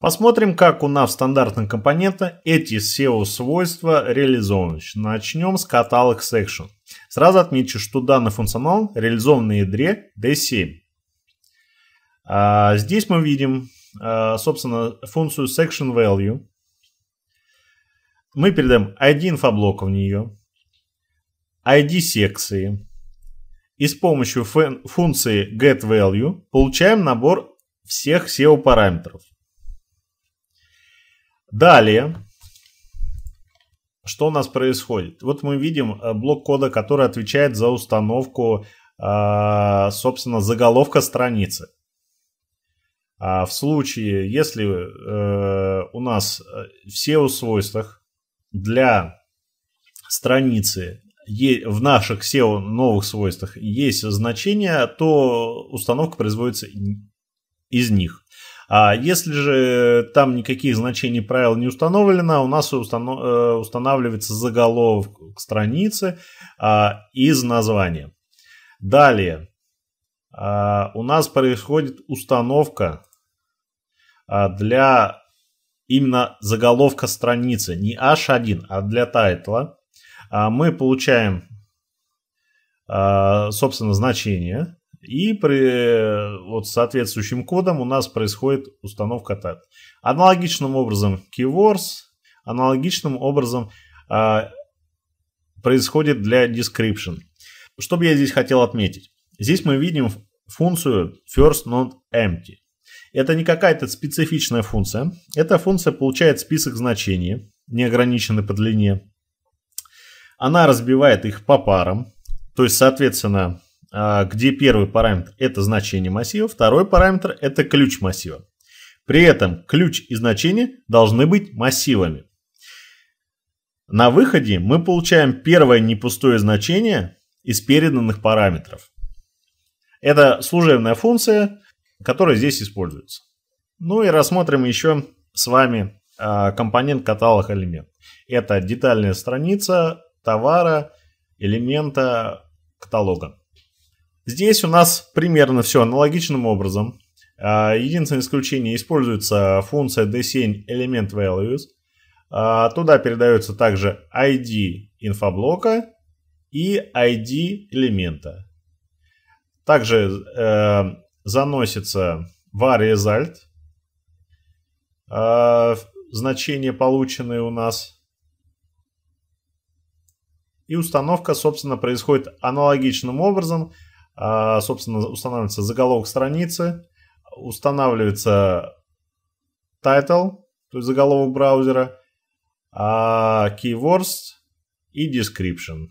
Посмотрим, как у нас в стандартном компоненте эти SEO-свойства реализованы. Начнем с каталог section. Сразу отмечу, что данный функционал реализован на ядре D7. А здесь мы видим, а, собственно, функцию section value. Мы передаем ID инфоблока в нее, ID секции. И с помощью функции getValue получаем набор всех SEO параметров. Далее, что у нас происходит? Вот мы видим э, блок кода, который отвечает за установку, э, собственно, заголовка страницы. А в случае, если э, у нас все устройствах для страницы в наших SEO новых свойствах есть значение, то установка производится из них. А если же там никаких значений правил не установлено, у нас. Э, устанавливается заголовок страницы а, из названия. Далее а, у нас происходит установка а, для именно заголовка страницы, не H1, а для тайтла. А, мы получаем, а, собственно, значение и при вот соответствующим кодом у нас происходит установка тag. Аналогичным образом keywords, аналогичным образом а, происходит для description. Что бы я здесь хотел отметить? Здесь мы видим функцию first not empty. Это не какая-то специфичная функция. Эта функция получает список значений, неограниченный по длине. Она разбивает их по парам. То есть, соответственно, где первый параметр это значение массива, второй параметр это ключ массива. При этом ключ и значение должны быть массивами. На выходе мы получаем первое непустое значение из переданных параметров. Это служебная функция, которая здесь используется. Ну и рассмотрим еще с вами а, компонент каталог элемент. Это детальная страница товара, элемента каталога. Здесь у нас примерно все аналогичным образом. А, единственное исключение используется функция DSign element values. А, туда передается также ID инфоблока и ID элемента. Также э, заносится var result, э, значения полученные у нас. И установка, собственно, происходит аналогичным образом – собственно, устанавливается заголовок страницы, устанавливается title, то есть заголовок браузера, а keywords и description.